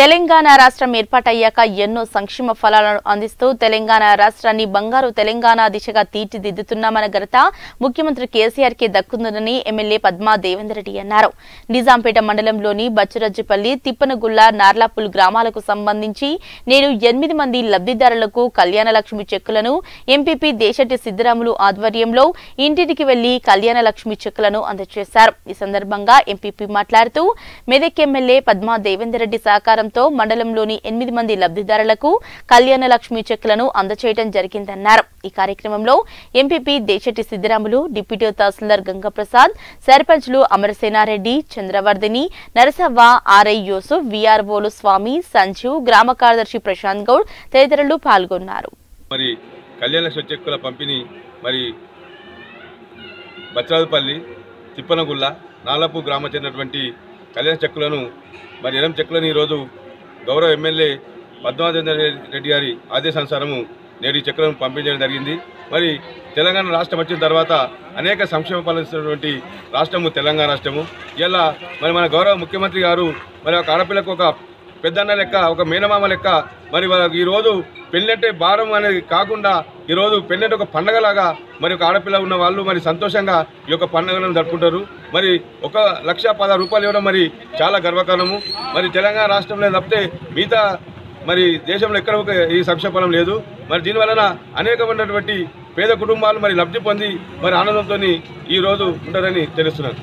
తెలంగాణ రాష్ట్రం ఏర్పాటయ్యాక ఎన్నో సంక్షేమ ఫలాలను అందిస్తూ తెలంగాణ రాష్ట్రాన్ని బంగారు తెలంగాణ దిశగా తీర్చిదిద్దుతున్నామన్న ఘనత ముఖ్యమంత్రి కేసీఆర్కి దక్కుందని ఎమ్మెల్యే పద్మా దేవేందర్ రెడ్డి అన్నారు. నిజాంపేట మండలంలోని బచ్చురజ్జిపల్లి తిప్పనగుల్ల నార్లాపుల్ గ్రామాలకు సంబంధించి నేడు ఎనిమిది మంది లబ్ధిదారులకు కళ్యాణలక్ష్మి చెక్కులను ఎంపీపీ దేశటి సిద్దరాములు ఆధ్వర్యంలో ఇంటింటికి వెళ్ళి కళ్యాణలక్ష్మి చెక్కులను అందజేశారు. ఈ సందర్భంగా ఎంపీపీ మాట్లాడుతూ మెదక్ ఎమ్మెల్యే పద్మా దేవేందర్ రెడ్డి సహకారంతో మండలంలోని ఎనిమిది మంది లబ్ధిదారులకు కళ్యాణ లక్ష్మి చెక్లను అందచేయడం జరిగిందన్నారు. ఈ కార్యక్రమంలో ఎంపీపీ దేశటి సిద్దిరాములు డిప్యూటీ తహసీల్దార్ గంగప్రసాద్ సర్పంచ్లు అమరసేనారెడ్డి చంద్రవర్ధిని నరసవ్వ ఆర్ఐ యూసుఫ్ విఆర్ఓలు స్వామి సంజీవ్ గ్రామ కార్యదర్శి ప్రశాంత్ గౌడ్ తదితరులు పాల్గొన్నారు. మరి కళ్యాణ చెక్కుల పంపిణీ మరి బచ్చరాజుపల్లి నాలపు గ్రామ చెందినటువంటి కళ్యాణ చెక్కులను మరి ఎనం చెక్కులను ఈరోజు గౌరవ ఎమ్మెల్యే పద్మాదేంద్ర రెడ్డి గారి ఆదేశానుసారము నేడు ఈ చెక్కులను పంపించడం జరిగింది. మరి తెలంగాణ రాష్ట్రం వచ్చిన తర్వాత అనేక సంక్షేమ పాలిస్తున్నటువంటి రాష్ట్రము తెలంగాణ రాష్ట్రము. ఇలా మరి మన గౌరవ ముఖ్యమంత్రి గారు మరి ఒక ఆడపిల్లకు ఒక పెద్దన్న లెక్క ఒక మేనమామ లెక్క. మరి వాళ్ళకి ఈరోజు పెళ్ళంటే భారం అనేది కాకుండా ఈరోజు పెళ్ళంటే ఒక పండగలాగా మరి ఒక ఆడపిల్ల ఉన్న వాళ్ళు మరి సంతోషంగా ఈ యొక్క పండుగలను జరుపుకుంటారు. మరి ఒక లక్ష పదహారు రూపాయలు ఇవ్వడం మరి చాలా గర్వకారణము. మరి తెలంగాణ రాష్ట్రంలో తప్పితే మిగతా మరి దేశంలో ఎక్కడ ఒక ఈ సంక్షేపణం లేదు. మరి దీనివలన అనేకమైనటువంటి పేద కుటుంబాలు మరి లబ్ధి పొంది మరి ఆనందంతో ఈ రోజు ఉంటారని తెలుస్తున్నాను